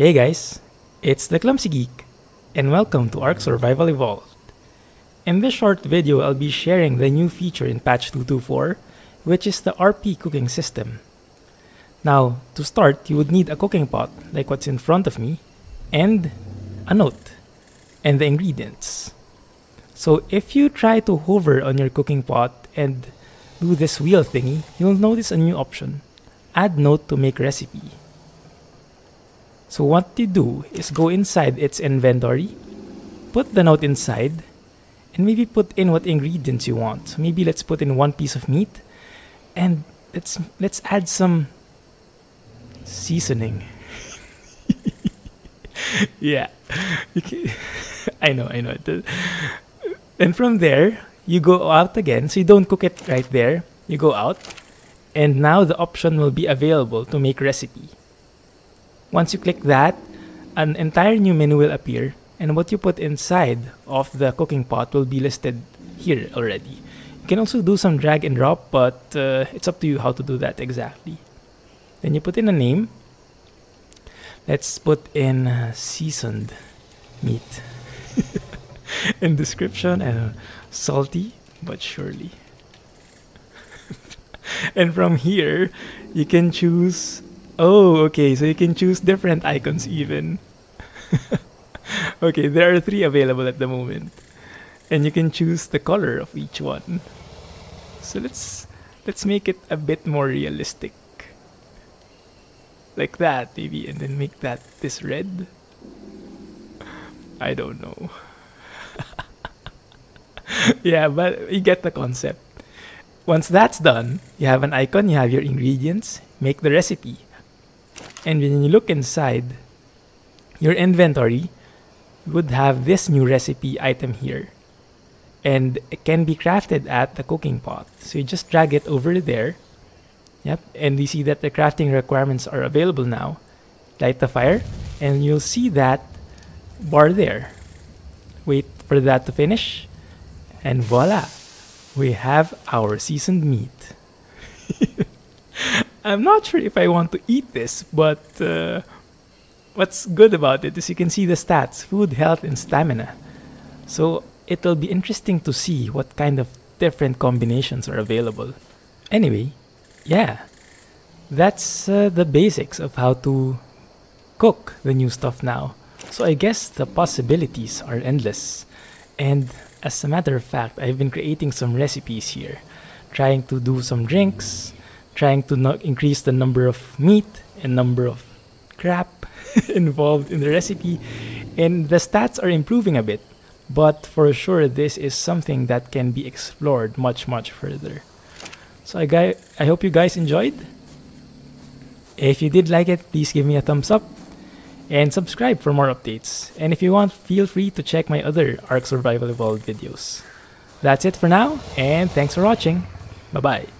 Hey guys, it's the Clumsy Geek, and welcome to Ark Survival Evolved. In this short video, I'll be sharing the new feature in patch 224, which is the RP cooking system. Now, to start, you would need a cooking pot, like what's in front of me, and a note, and the ingredients. So if you try to hover on your cooking pot and do this wheel thingy, you'll notice a new option, add note to make recipe. So what you do is go inside its inventory, put the note inside, and maybe put in what ingredients you want. So maybe let's put in one piece of meat, and let's let's add some seasoning. yeah, I know, I know. And from there, you go out again. So you don't cook it right there. You go out, and now the option will be available to make recipe. Once you click that, an entire new menu will appear, and what you put inside of the cooking pot will be listed here already. You can also do some drag and drop, but uh, it's up to you how to do that exactly. Then you put in a name. Let's put in uh, seasoned meat. in description and salty but surely. and from here, you can choose. Oh, okay, so you can choose different icons even. okay, there are three available at the moment, and you can choose the color of each one. So let's let's make it a bit more realistic. Like that maybe and then make that this red? I don't know. Yeah but you get the concept. Once that's done you have an icon you have your ingredients make the recipe and when you look inside your inventory would have this new recipe item here and it can be crafted at the cooking pot so you just drag it over there Yep, and we see that the crafting requirements are available now. Light the fire, and you'll see that bar there. Wait for that to finish, and voila! We have our seasoned meat. I'm not sure if I want to eat this, but uh, what's good about it is you can see the stats, food, health, and stamina. So it'll be interesting to see what kind of different combinations are available. Anyway, yeah, that's uh, the basics of how to cook the new stuff now. So I guess the possibilities are endless. And as a matter of fact, I've been creating some recipes here, trying to do some drinks, trying to increase the number of meat and number of crap involved in the recipe, and the stats are improving a bit. But for sure, this is something that can be explored much, much further. So I, I hope you guys enjoyed. If you did like it, please give me a thumbs up and subscribe for more updates. And if you want, feel free to check my other Ark Survival Evolved videos. That's it for now, and thanks for watching. Bye-bye.